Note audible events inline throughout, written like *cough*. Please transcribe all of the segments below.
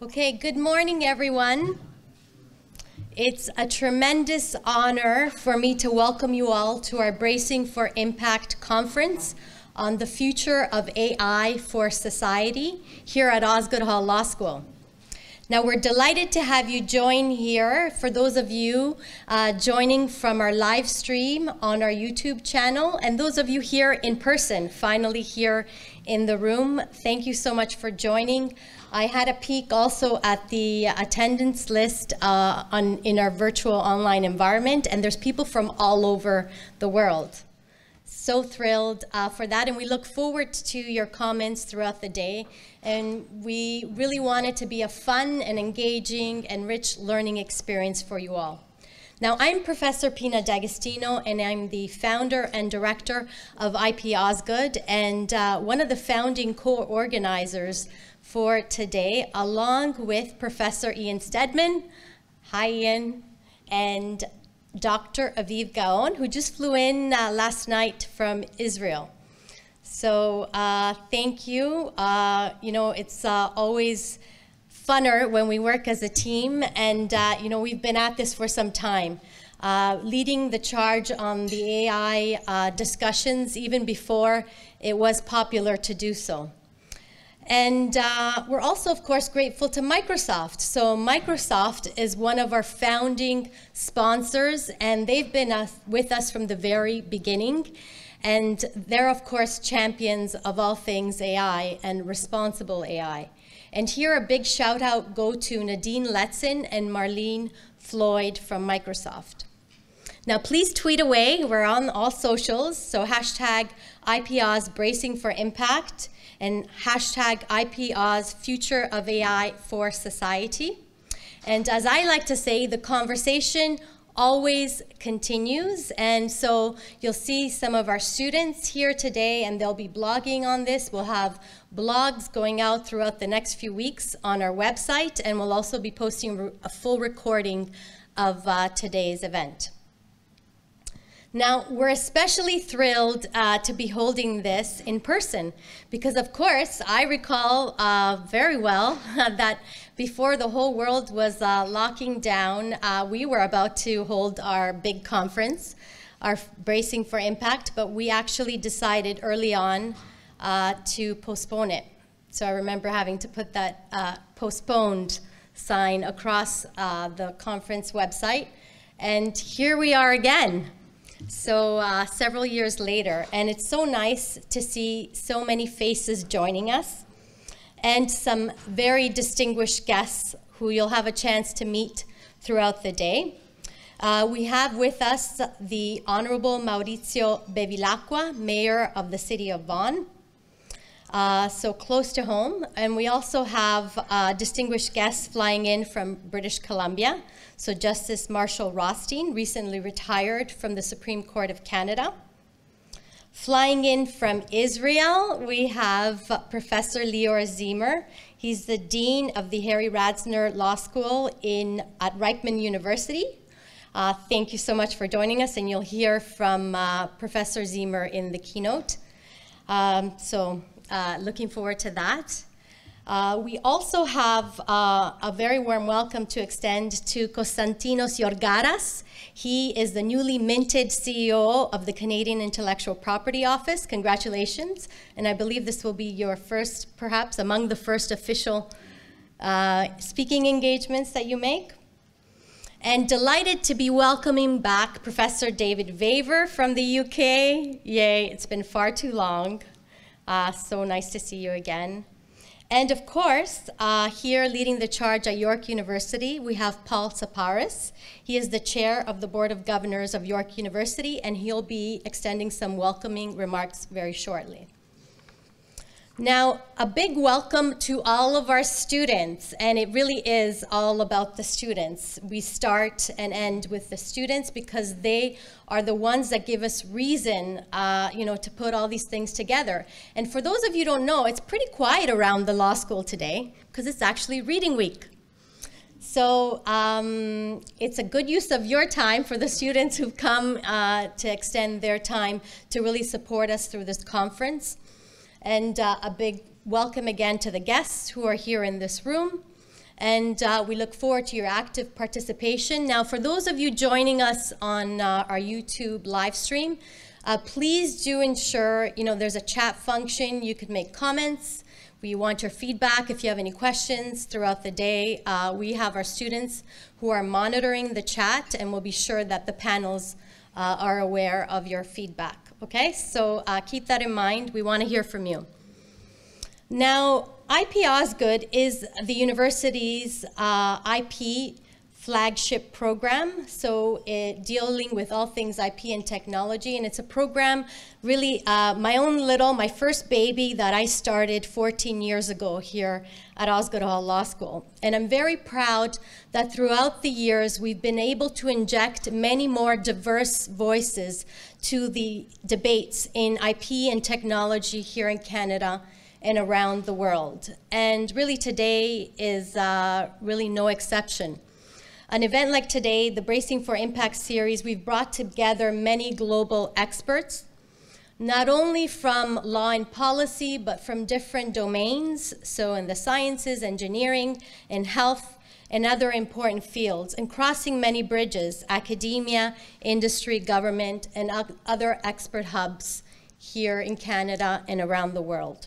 Okay, good morning, everyone. It's a tremendous honor for me to welcome you all to our Bracing for Impact conference on the future of AI for society here at Osgoode Hall Law School. Now, we're delighted to have you join here. For those of you uh, joining from our live stream on our YouTube channel, and those of you here in person, finally here in the room, thank you so much for joining. I had a peek also at the attendance list uh, on, in our virtual online environment, and there's people from all over the world so thrilled uh, for that, and we look forward to your comments throughout the day. And we really want it to be a fun and engaging and rich learning experience for you all. Now, I'm Professor Pina D'Agostino, and I'm the founder and director of IP Osgoode, and uh, one of the founding co-organizers for today, along with Professor Ian Stedman. Hi, Ian. And Dr. Aviv Gaon, who just flew in uh, last night from Israel. So uh, thank you. Uh, you know, it's uh, always funner when we work as a team, and uh, you know, we've been at this for some time. Uh, leading the charge on the AI discussions even before it was popular to do so. And uh, we're also, of course, grateful to Microsoft. So Microsoft is one of our founding sponsors, and they've been uh, with us from the very beginning. And they're, of course, champions of all things AI and responsible AI. And here a big shout out go to Nadine Letson and Marlene Floyd from Microsoft. Now, please tweet away. We're on all socials, so hashtag IPOS Bracing for Impact and hashtag IPOS Future of AI for Society. And as I like to say, the conversation always continues. And so you'll see some of our students here today, and they'll be blogging on this. We'll have blogs going out throughout the next few weeks on our website, and we'll also be posting a full recording of uh, today's event. Now, we're especially thrilled uh, to be holding this in person because, of course, I recall uh, very well *laughs* that before the whole world was uh, locking down, uh, we were about to hold our big conference, our Bracing for Impact, but we actually decided early on uh, to postpone it. So I remember having to put that uh, postponed sign across the conference website. And here we are again so uh, several years later. And it's so nice to see so many faces joining us and some very distinguished guests who you'll have a chance to meet throughout the day. Uh, we have with us the Honorable Maurizio Bevilacqua, Mayor of the City of Vaughan. Uh, so close to home. And we also have uh, distinguished guests flying in from British Columbia. So Justice Marshall Rothstein recently retired from the Supreme Court of Canada. Flying in from Israel, we have Professor Lior Zemer. He's the Dean of the Harry Radzyner Law School in, at Reichman University. Uh, thank you so much for joining us, and you'll hear from uh, Professor Zemer in the keynote. Um, so uh, looking forward to that. Uh, we also have uh, a very warm welcome to extend to Konstantinos Georgaras. He is the newly minted CEO of the Canadian Intellectual Property Office. Congratulations. And I believe this will be your first, perhaps among the first official uh, speaking engagements that you make. And delighted to be welcoming back Professor David Vaver from the UK. Yay, it's been far too long. Uh, so nice to see you again. And of course, uh, here leading the charge at York University, we have Paul Tsaparis. He is the chair of the Board of Governors of York University, and he'll be extending some welcoming remarks very shortly. Now, a big welcome to all of our students, and it really is all about the students. We start and end with the students because they are the ones that give us reason, uh, you know, to put all these things together. And for those of you who don't know, it's pretty quiet around the law school today because it's actually reading week. So um, it's a good use of your time for the students who've come uh, to extend their time to really support us through this conference. And uh, a big welcome again to the guests who are here in this room. and uh, we look forward to your active participation. Now, for those of you joining us on uh, our YouTube live stream, uh, please do ensure, you know, there's a chat function. You could make comments. We want your feedback if you have any questions throughout the day. Uh, we have our students who are monitoring the chat and we'll be sure that the panels uh, are aware of your feedback. Okay, so uh, keep that in mind. We want to hear from you. Now, IP Osgoode is the university's uh, IP flagship program. So it, dealing with all things IP and technology. And it's a program really uh, my own little, my first baby that I started 14 years ago here at Osgoode Hall Law School. And I'm very proud that throughout the years we've been able to inject many more diverse voices to the debates in IP and technology here in Canada and around the world. And really today is uh, really no exception. An event like today, the Bracing for Impact series, we've brought together many global experts, not only from law and policy, but from different domains, so in the sciences, engineering, and health, and other important fields, and crossing many bridges, academia, industry, government, and other expert hubs here in Canada and around the world.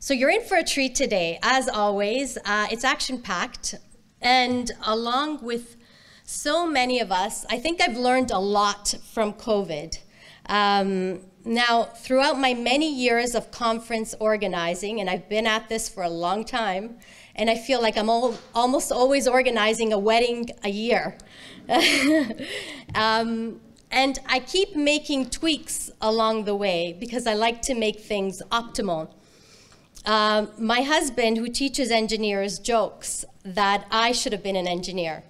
So you're in for a treat today. As always, uh, it's action-packed. And along with so many of us, I think I've learned a lot from COVID. Um, now, throughout my many years of conference organizing, and I've been at this for a long time, and I feel like I'm all, almost always organizing a wedding a year. *laughs* um, and I keep making tweaks along the way because I like to make things optimal. Um, my husband, who teaches engineers, jokes that I should have been an engineer.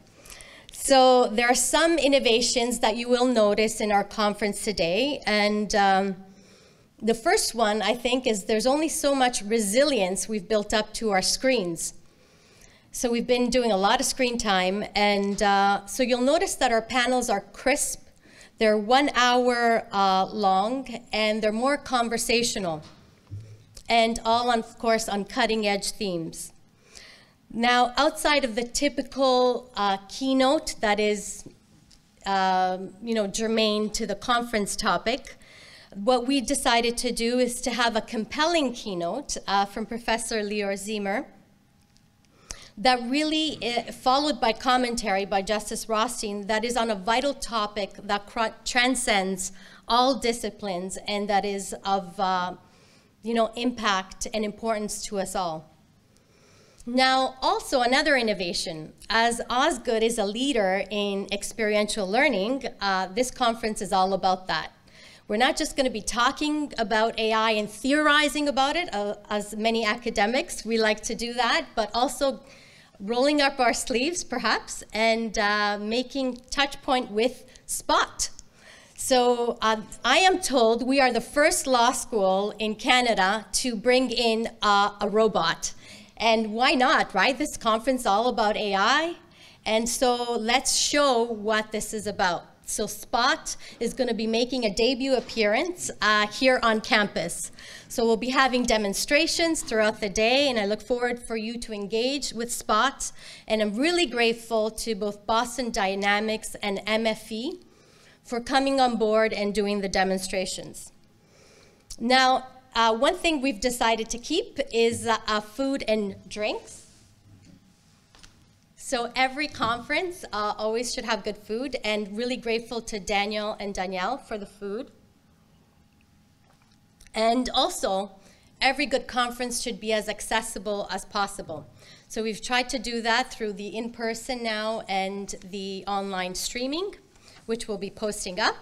So there are some innovations that you will notice in our conference today. And um, the first one, I think, is there's only so much resilience we've built up to our screens. So we've been doing a lot of screen time. And uh, so you'll notice that our panels are crisp. They're one hour uh, long, and they're more conversational. And all, on, of course, on cutting edge themes. Now, outside of the typical uh, keynote that is, um, you know, germane to the conference topic, what we decided to do is to have a compelling keynote uh, from Professor Lior Zemer that really, uh, followed by commentary by Justice Rothstein, that is on a vital topic that transcends all disciplines and that is of, uh, you know, impact and importance to us all. Now, also another innovation, as Osgoode is a leader in experiential learning, uh, this conference is all about that. We're not just going to be talking about AI and theorizing about it, uh, as many academics, we like to do that, but also rolling up our sleeves, perhaps, and uh, making touch point with Spot. So uh, I am told we are the first law school in Canada to bring in uh, a robot. And why not, right? This conference is all about AI. And so let's show what this is about. So Spot is going to be making a debut appearance uh, here on campus. So we'll be having demonstrations throughout the day, and I look forward for you to engage with Spot. And I'm really grateful to both Boston Dynamics and MFE for coming on board and doing the demonstrations. Now, uh, one thing we've decided to keep is uh, uh, food and drinks. So every conference uh, always should have good food and really grateful to Daniel and Danielle for the food. And also, every good conference should be as accessible as possible. So we've tried to do that through the in-person now and the online streaming, which we'll be posting up.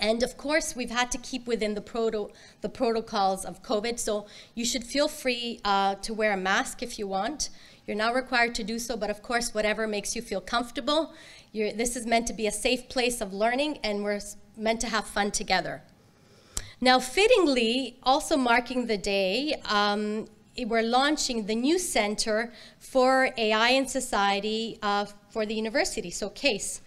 And of course, we've had to keep within the, proto the protocols of COVID, so you should feel free uh, to wear a mask if you want. You're not required to do so, but of course, whatever makes you feel comfortable. You're, this is meant to be a safe place of learning, and we're meant to have fun together. Now, fittingly, also marking the day, um, we're launching the new Center for AI in Society uh, for the university, so CASE.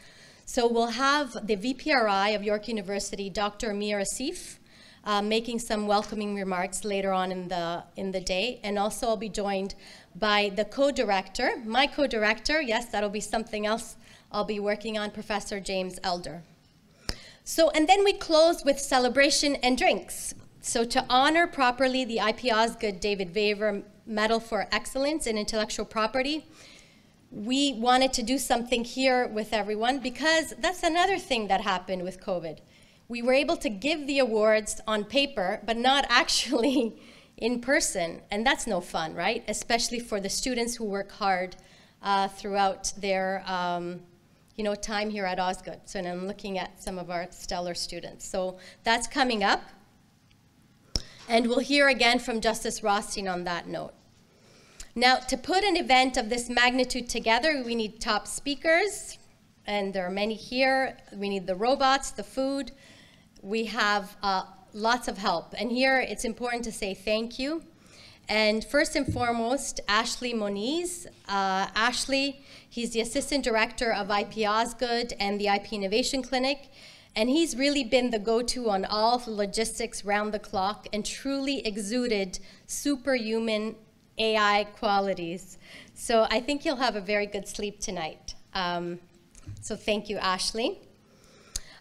So we'll have the VPRI of York University, Dr. Amir Asif, uh, making some welcoming remarks later on in the, in the day. And also I'll be joined by the co-director, my co-director, yes, that'll be something else I'll be working on, Professor James Elder. So, and then we close with celebration and drinks. So to honor properly the IP Osgoode David Vaver Medal for Excellence in Intellectual Property, we wanted to do something here with everyone because that's another thing that happened with COVID. We were able to give the awards on paper, but not *laughs* actually in person, and that's no fun, right? Especially for the students who work hard uh, throughout their um, you know, time here at Osgoode. So and I'm looking at some of our stellar students. So that's coming up. And we'll hear again from Justice Rothstein on that note. Now, to put an event of this magnitude together, we need top speakers, and there are many here. We need the robots, the food. We have uh, lots of help. And here, it's important to say thank you. And first and foremost, Ashley Moniz. Uh, Ashley, he's the Assistant Director of IP Osgoode and the IP Innovation Clinic. And he's really been the go-to on all logistics round the clock and truly exuded superhuman AI qualities. So I think you'll have a very good sleep tonight. Um, so thank you, Ashley.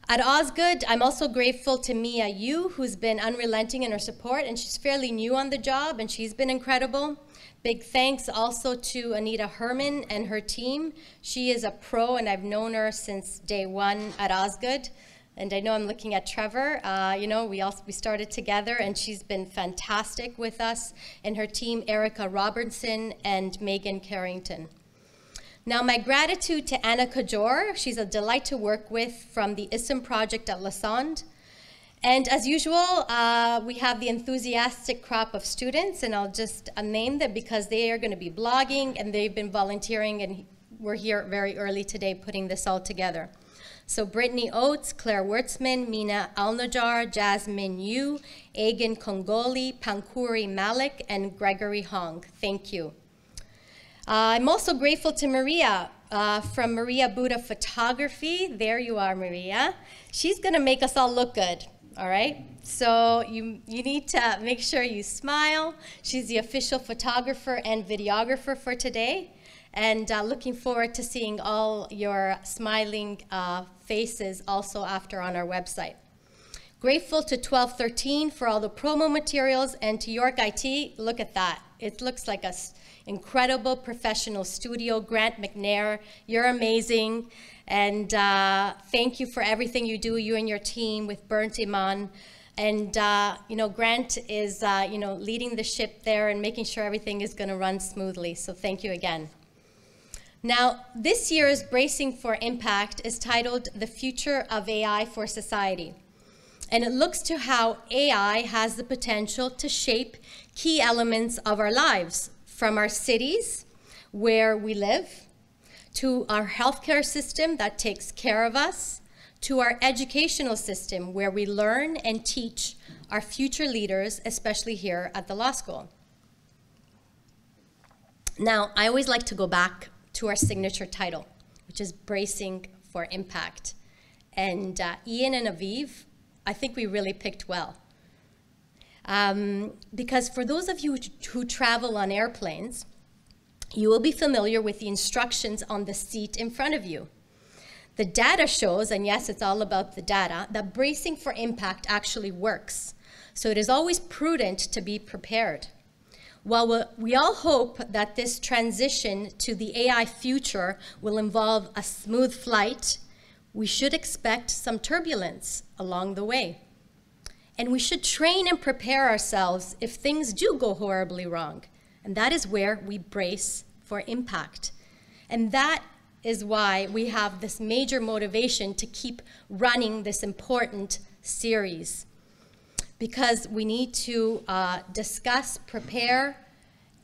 At Osgoode, I'm also grateful to Mia Yu, who's been unrelenting in her support, and she's fairly new on the job, and she's been incredible. Big thanks also to Anita Herman and her team. She is a pro, and I've known her since day one at Osgoode. And I know I'm looking at Trevor. Uh, you know, we also we started together, and she's been fantastic with us and her team, Erica Robertson and Megan Carrington. Now, my gratitude to Anna Kajor. She's a delight to work with from the ISM project at Lassonde. And as usual, uh, we have the enthusiastic crop of students, and I'll just uh, name them because they are going to be blogging and they've been volunteering, and we're here very early today putting this all together. So Brittany Oates, Claire Wertzman, Mina Alnajar, Jasmine Yu, Agan Kongoli, Pankuri Malik, and Gregory Hong. Thank you. Uh, I'm also grateful to Maria uh, from Maria Buddha Photography. There you are, Maria. She's going to make us all look good, all right? So you, you need to make sure you smile. She's the official photographer and videographer for today and uh, looking forward to seeing all your smiling uh, faces also after on our website. Grateful to 1213 for all the promo materials and to York IT, look at that. It looks like an incredible professional studio. Grant McNair, you're amazing. And uh, thank you for everything you do, you and your team with Burnt Iman. And uh, you know, Grant is uh, you know leading the ship there and making sure everything is going to run smoothly. So thank you again. Now, this year's Bracing for Impact is titled The Future of AI for Society. And it looks to how AI has the potential to shape key elements of our lives, from our cities, where we live, to our healthcare system that takes care of us, to our educational system, where we learn and teach our future leaders, especially here at the law school. Now, I always like to go back to our signature title, which is Bracing for Impact. And uh, Ian and Aviv, I think we really picked well. Um, because for those of you who travel on airplanes, you will be familiar with the instructions on the seat in front of you. The data shows, and yes, it's all about the data, that bracing for impact actually works. So it is always prudent to be prepared. While we all hope that this transition to the AI future will involve a smooth flight, we should expect some turbulence along the way. And we should train and prepare ourselves if things do go horribly wrong. And that is where we brace for impact. And that is why we have this major motivation to keep running this important series because we need to uh, discuss, prepare,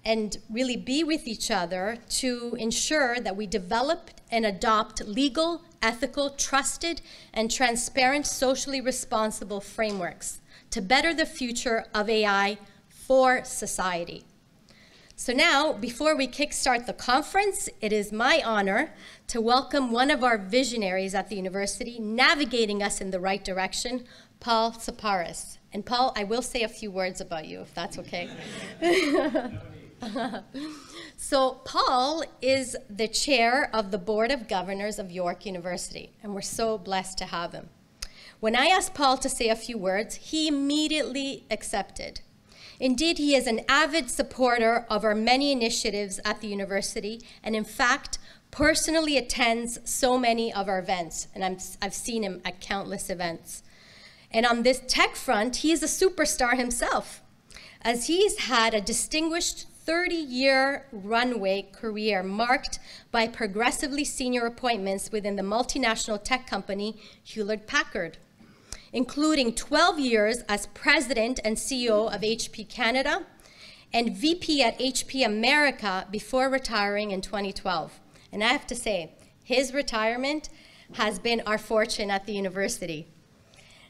and really be with each other to ensure that we develop and adopt legal, ethical, trusted, and transparent, socially responsible frameworks to better the future of AI for society. So now, before we kickstart the conference, it is my honor to welcome one of our visionaries at the university, navigating us in the right direction, Paul Tsaparis. And Paul, I will say a few words about you, if that's okay. *laughs* so, Paul is the chair of the Board of Governors of York University, and we're so blessed to have him. When I asked Paul to say a few words, he immediately accepted. Indeed, he is an avid supporter of our many initiatives at the university, and in fact, personally attends so many of our events, and i have seen him at countless events. And on this tech front, he is a superstar himself, as he's had a distinguished 30 year runway career marked by progressively senior appointments within the multinational tech company Hewlett Packard, including 12 years as president and CEO of HP Canada and VP at HP America before retiring in 2012. And I have to say, his retirement has been our fortune at the university.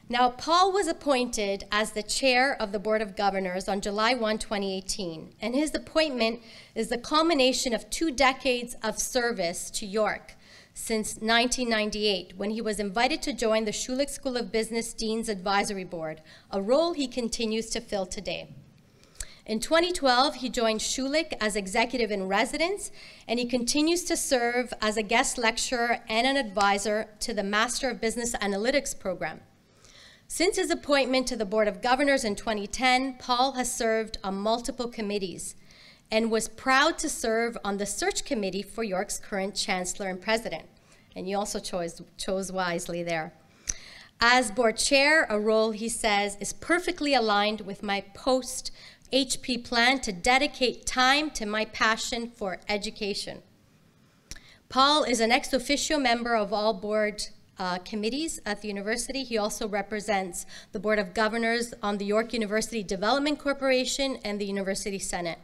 Now, Paul was appointed as the chair of the Board of Governors on July 1, 2018, and his appointment is the culmination of two decades of service to York since 1998, when he was invited to join the Schulich School of Business Dean's Advisory Board, a role he continues to fill today. In 2012, he joined Schulich as executive in residence, and he continues to serve as a guest lecturer and an advisor to the Master of Business Analytics program. Since his appointment to the Board of Governors in 2010, Paul has served on multiple committees and was proud to serve on the search committee for York's current chancellor and president. And you also chose, chose wisely there. As board chair, a role he says is perfectly aligned with my post HP plan to dedicate time to my passion for education. Paul is an ex officio member of all board uh, committees at the university. He also represents the Board of Governors on the York University Development Corporation and the University Senate.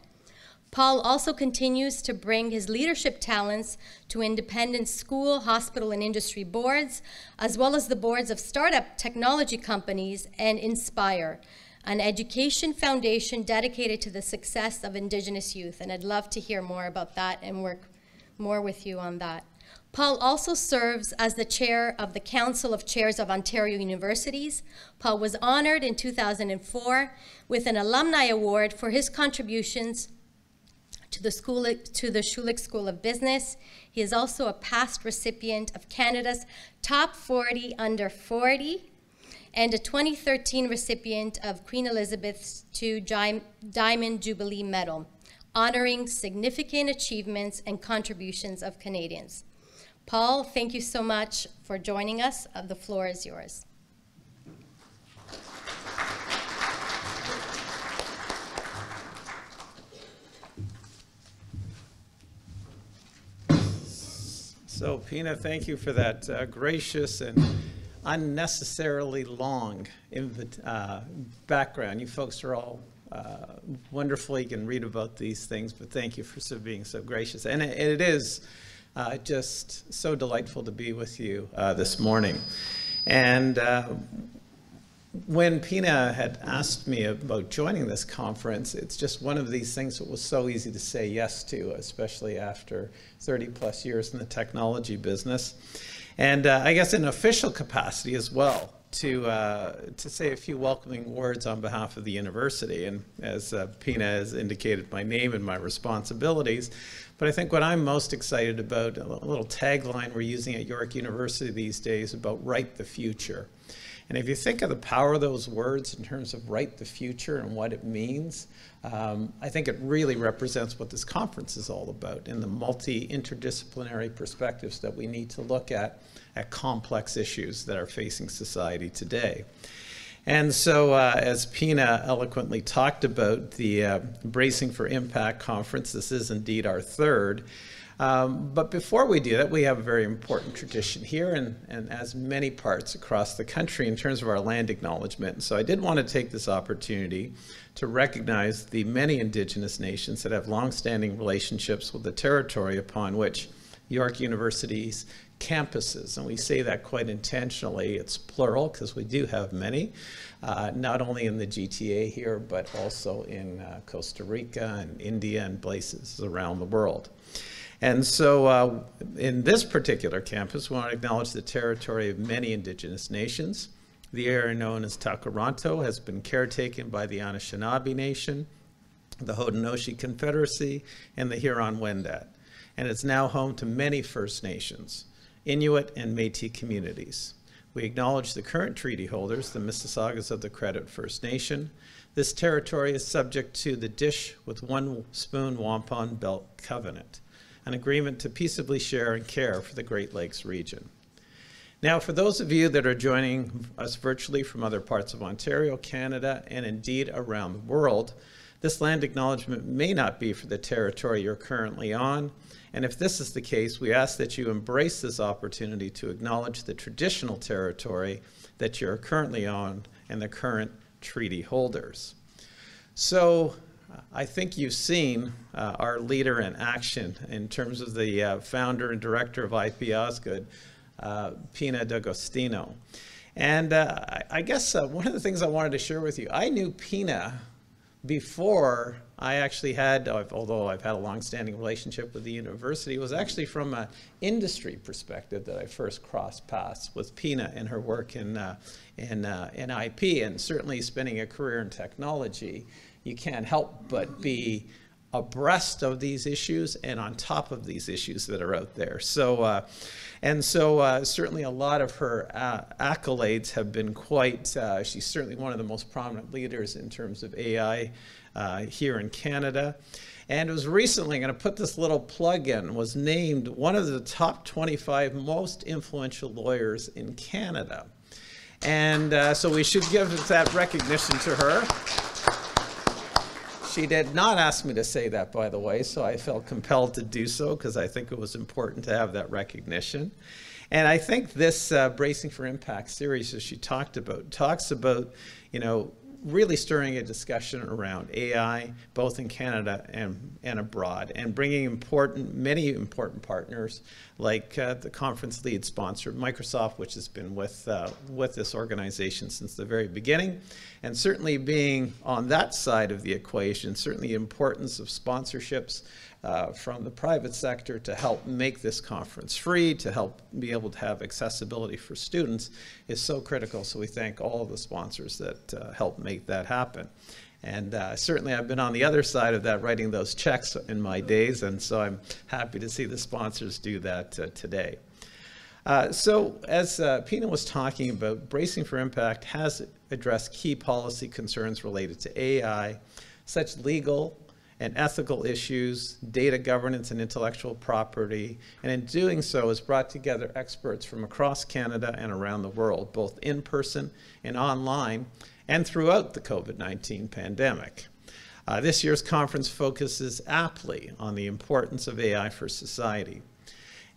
Paul also continues to bring his leadership talents to independent school, hospital, and industry boards, as well as the boards of startup technology companies and Inspire, an education foundation dedicated to the success of Indigenous youth. And I'd love to hear more about that and work more with you on that. Paul also serves as the chair of the Council of Chairs of Ontario Universities. Paul was honored in 2004 with an alumni award for his contributions to the, school, to the Schulich School of Business. He is also a past recipient of Canada's Top 40 Under 40 and a 2013 recipient of Queen Elizabeth's II Diamond Jubilee Medal, honoring significant achievements and contributions of Canadians. Paul, thank you so much for joining us. Uh, the floor is yours. So, Pina, thank you for that uh, gracious and unnecessarily long uh, background. You folks are all uh, wonderful. You can read about these things, but thank you for being so gracious. And it, it is uh, just so delightful to be with you uh, this morning. And uh, when Pina had asked me about joining this conference, it's just one of these things that was so easy to say yes to, especially after 30 plus years in the technology business. And uh, I guess in official capacity as well, to, uh, to say a few welcoming words on behalf of the university. And as uh, Pina has indicated my name and my responsibilities, but I think what I'm most excited about, a little tagline we're using at York University these days about write the future. And if you think of the power of those words in terms of write the future and what it means, um, I think it really represents what this conference is all about in the multi-interdisciplinary perspectives that we need to look at at complex issues that are facing society today. And so, uh, as Pina eloquently talked about, the uh, Bracing for Impact conference, this is indeed our third. Um, but before we do that, we have a very important tradition here and, and as many parts across the country in terms of our land acknowledgement. So I did want to take this opportunity to recognize the many indigenous nations that have longstanding relationships with the territory upon which York University's campuses, and we say that quite intentionally. It's plural because we do have many, uh, not only in the GTA here, but also in uh, Costa Rica and India and places around the world. And so uh, in this particular campus, we want to acknowledge the territory of many indigenous nations, The area known as Tkaronto has been caretaken by the Anishinaabe Nation, the Haudenosaunee Confederacy, and the Huron-Wendat, and it's now home to many First Nations, Inuit, and Métis communities. We acknowledge the current treaty holders, the Mississaugas of the Credit First Nation. This territory is subject to the Dish with One Spoon Wampum Belt Covenant, an agreement to peaceably share and care for the Great Lakes region. Now, for those of you that are joining us virtually from other parts of Ontario, Canada, and indeed around the world, this land acknowledgement may not be for the territory you're currently on, and if this is the case, we ask that you embrace this opportunity to acknowledge the traditional territory that you're currently on and the current treaty holders. So I think you've seen uh, our leader in action in terms of the uh, founder and director of IP Osgoode, uh, Pina D'Agostino. And uh, I guess uh, one of the things I wanted to share with you, I knew Pina before I actually had, although I've had a long-standing relationship with the university, was actually from an industry perspective that I first crossed paths with Pina and her work in, uh, in, uh, in IP, and certainly spending a career in technology. You can't help but be abreast of these issues and on top of these issues that are out there. So, uh, and so uh, certainly a lot of her uh, accolades have been quite, uh, she's certainly one of the most prominent leaders in terms of AI uh, here in Canada. And it was recently, I'm going to put this little plug in, was named one of the top 25 most influential lawyers in Canada. And uh, so we should give that recognition to her. She did not ask me to say that, by the way, so I felt compelled to do so because I think it was important to have that recognition. And I think this uh, Bracing for Impact series, as she talked about, talks about, you know, really stirring a discussion around AI, both in Canada and, and abroad, and bringing important, many important partners like uh, the conference lead sponsor, Microsoft, which has been with, uh, with this organization since the very beginning, and certainly being on that side of the equation, certainly the importance of sponsorships uh, from the private sector to help make this conference free, to help be able to have accessibility for students is so critical. So we thank all the sponsors that uh, help make that happen. And uh, certainly I've been on the other side of that, writing those checks in my days, and so I'm happy to see the sponsors do that uh, today. Uh, so as uh, Pina was talking about, Bracing for Impact has addressed key policy concerns related to AI, such legal and ethical issues, data governance and intellectual property, and in doing so has brought together experts from across Canada and around the world, both in person and online, and throughout the COVID-19 pandemic. Uh, this year's conference focuses aptly on the importance of AI for society.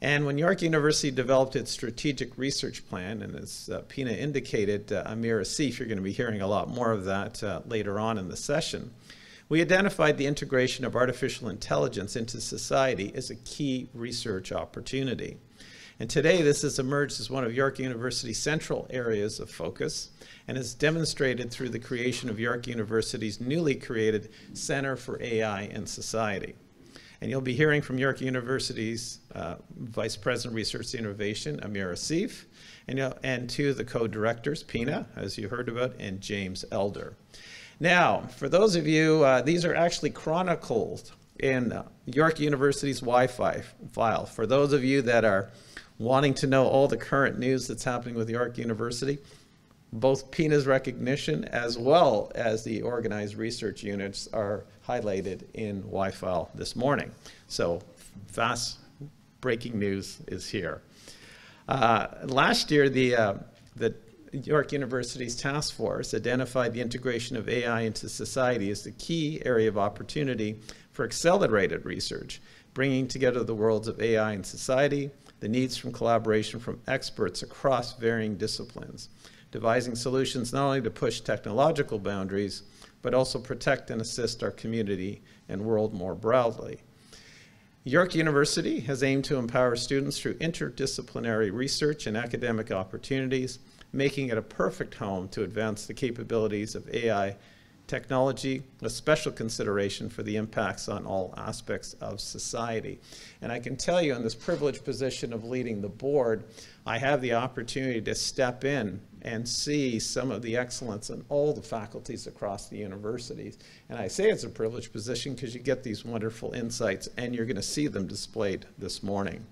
And when York University developed its strategic research plan, and as uh, Pina indicated, uh, Amir Asif, you're going to be hearing a lot more of that uh, later on in the session, we identified the integration of artificial intelligence into society as a key research opportunity. And today this has emerged as one of York University's central areas of focus and is demonstrated through the creation of York University's newly created Center for AI and Society. And you'll be hearing from York University's uh, Vice President of Research and Innovation, Amir Asif, and, know, and two of the co-directors, Pina, as you heard about, and James Elder. Now, for those of you, uh, these are actually chronicled in uh, York University's Wi-Fi file. For those of you that are wanting to know all the current news that's happening with York University, both Pina's recognition as well as the organized research units are highlighted in YFile this morning. So fast breaking news is here. Uh, last year, the, uh, the York University's task force identified the integration of AI into society as the key area of opportunity for accelerated research, bringing together the worlds of AI and society, the needs from collaboration from experts across varying disciplines, devising solutions not only to push technological boundaries, but also protect and assist our community and world more broadly. York University has aimed to empower students through interdisciplinary research and academic opportunities making it a perfect home to advance the capabilities of AI technology, a special consideration for the impacts on all aspects of society. And I can tell you in this privileged position of leading the board, I have the opportunity to step in and see some of the excellence in all the faculties across the universities. And I say it's a privileged position because you get these wonderful insights and you're going to see them displayed this morning.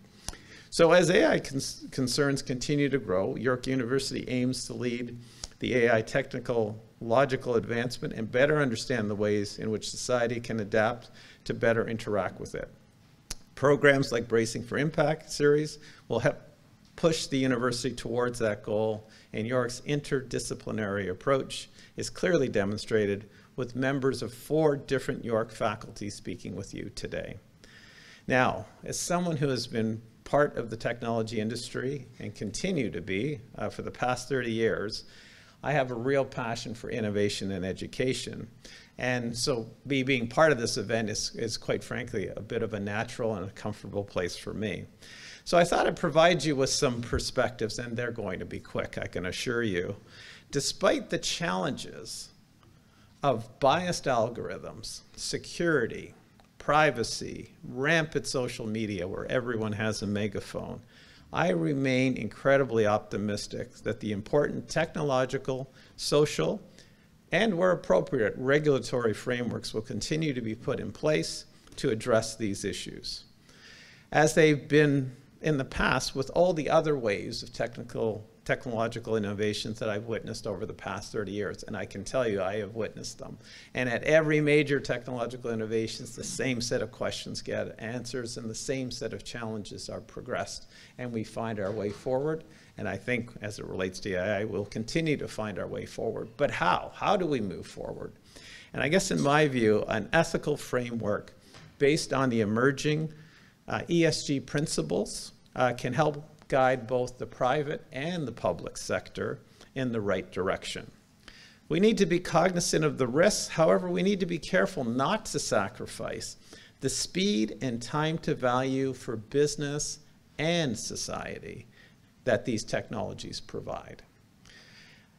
So as AI cons concerns continue to grow, York University aims to lead the AI technical logical advancement and better understand the ways in which society can adapt to better interact with it. Programs like Bracing for Impact series will help push the university towards that goal, and York's interdisciplinary approach is clearly demonstrated with members of four different York faculty speaking with you today. Now, as someone who has been part of the technology industry and continue to be uh, for the past 30 years, I have a real passion for innovation and education. And so me being part of this event is, is quite frankly a bit of a natural and a comfortable place for me. So I thought I'd provide you with some perspectives, and they're going to be quick, I can assure you. Despite the challenges of biased algorithms, security, privacy, rampant social media where everyone has a megaphone, I remain incredibly optimistic that the important technological, social, and where appropriate, regulatory frameworks will continue to be put in place to address these issues. As they've been in the past with all the other waves of technical technological innovations that I've witnessed over the past 30 years, and I can tell you I have witnessed them. And at every major technological innovations, the same set of questions get answers and the same set of challenges are progressed, and we find our way forward. And I think as it relates to AI, we'll continue to find our way forward. But how? How do we move forward? And I guess in my view, an ethical framework based on the emerging uh, ESG principles uh, can help guide both the private and the public sector in the right direction. We need to be cognizant of the risks. However, we need to be careful not to sacrifice the speed and time to value for business and society that these technologies provide.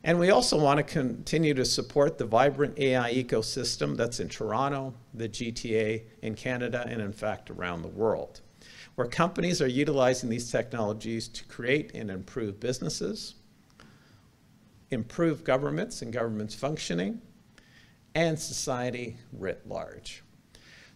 And we also want to continue to support the vibrant AI ecosystem that's in Toronto, the GTA, in Canada, and in fact around the world where companies are utilizing these technologies to create and improve businesses, improve governments and governments functioning, and society writ large.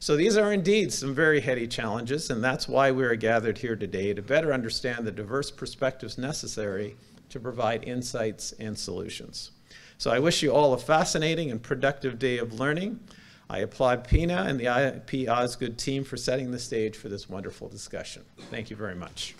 So these are indeed some very heady challenges, and that's why we are gathered here today to better understand the diverse perspectives necessary to provide insights and solutions. So I wish you all a fascinating and productive day of learning. I applaud Pina and the IP Osgoode team for setting the stage for this wonderful discussion. Thank you very much.